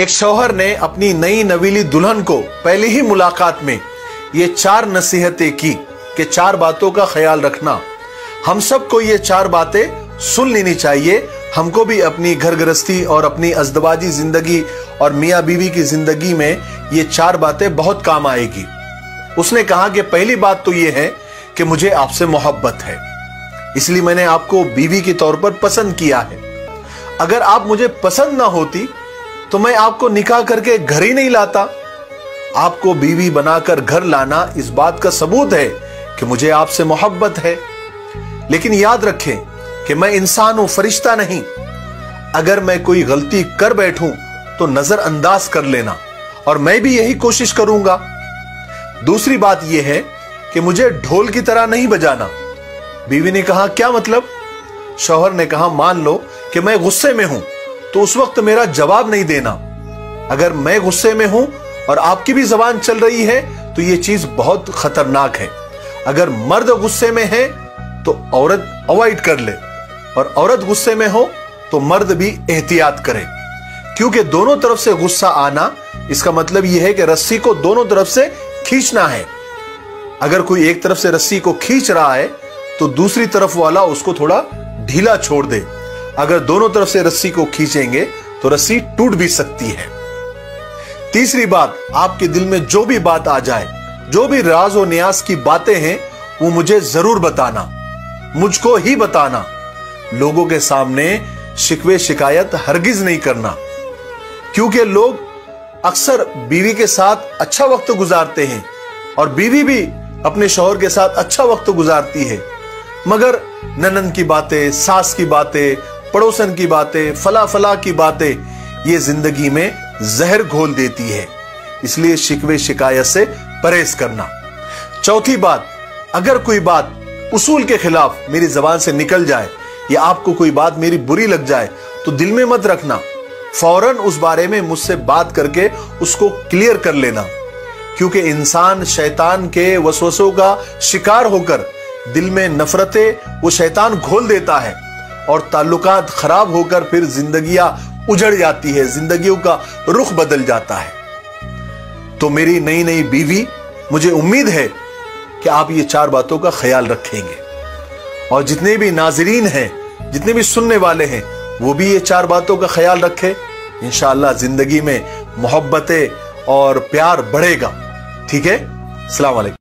एक शौहर ने अपनी नई नवीली दुल्हन को पहली ही मुलाकात में ये चार नसीहतें की कि चार बातों का ख्याल रखना। हम सबको ये चार बातें सुन लेनी चाहिए। हमको भी अपनी घर गृहस्थी और अपनी अजदवाजी ज़िंदगी और मियाँ बीवी की ज़िंदगी में ये चार बातें बहुत काम आएगी। उसने कहा कि पहली बात तो ये है कि मुझे आपसे मोहब्बत है। इसलिए मैंने आपको बीवी के तौर पर पसंद किया है। अगर आप मुझे पसंद ना होती तो मैं आपको निकाह करके घर ही नहीं लाता। आपको बीवी बनाकर घर लाना इस बात का सबूत है कि मुझे आपसे मोहब्बत है। लेकिन याद रखें कि मैं इंसान हूँ, फरिश्ता नहीं। अगर मैं कोई गलती कर बैठूं तो नजरअंदाज कर लेना और मैं भी यही कोशिश करूँगा। दूसरी बात यह है कि मुझे ढोल की तरह नहीं बजाना। बीवी ने कहा, क्या मतलब? शौहर ने कहा, मान लो कि मैं गुस्से में हूँ तो उस वक्त मेरा जवाब नहीं देना। अगर मैं गुस्से में हूँ और आपकी भी जबान चल रही है तो यह चीज़ बहुत खतरनाक है। अगर मर्द गुस्से में है तो औरत अवॉइड कर ले। और औरत गुस्से में हो तो मर्द भी एहतियात करे। क्योंकि दोनों तरफ़ से गुस्सा आना, इसका मतलब यह है कि रस्सी को दोनों तरफ़ से खींचना है। अगर कोई एक तरफ़ से रस्सी को खींच रहा है तो दूसरी तरफ़ वाला उसको थोड़ा ढीला छोड़ दे। अगर दोनों तरफ़ से रस्सी को खींचेंगे तो रस्सी टूट भी सकती है। तीसरी बात, आपके दिल में जो भी बात आ जाए, जो भी राज और न्यास की बातें हैं, वो मुझे ज़रूर बताना, मुझको ही बताना। लोगों के सामने शिकवे शिकायत हरगिज नहीं करना, क्योंकि लोग अक्सर बीवी के साथ अच्छा वक्त गुजारते हैं, और बीवी भी अपने शोहर के साथ अच्छा वक्त गुजारती है। मगर ननन की बातें, सास की बातें पड़ोसन की बातें फला फला की बातें, ये ज़िंदगी में जहर घोल देती है। इसलिए शिकवे शिकायत से परहेज करना। चौथी बात, अगर कोई बात उसूल के खिलाफ मेरी जबान से निकल जाए, या आपको कोई बात मेरी बुरी लग जाए तो दिल में मत रखना। फ़ौरन उस बारे में मुझसे बात करके उसको क्लियर कर लेना। क्योंकि इंसान शैतान के वसवसों का शिकार होकर दिल में नफरतें वो शैतान घोल देता है। और ताल्लुकात खराब होकर फिर जिंदगियाँ उजड़ जाती है, जिंदगियों का रुख बदल जाता है। तो मेरी नई नई बीवी, मुझे उम्मीद है कि आप ये चार बातों का ख्याल रखेंगे। और जितने भी नाजरीन हैं, जितने भी सुनने वाले हैं, वो भी ये चार बातों का ख्याल रखें। इंशाला ज़िंदगी में मोहब्बतें और प्यार बढ़ेगा। ठीक है? सलाम